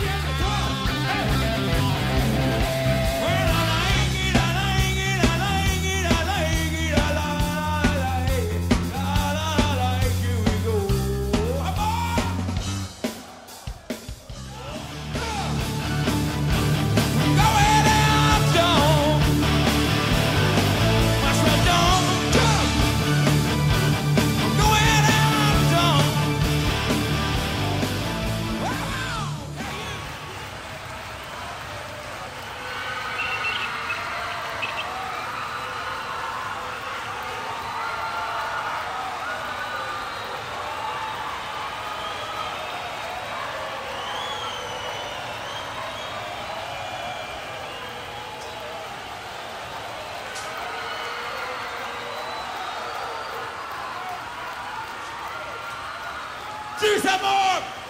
Hey! Tjus amor!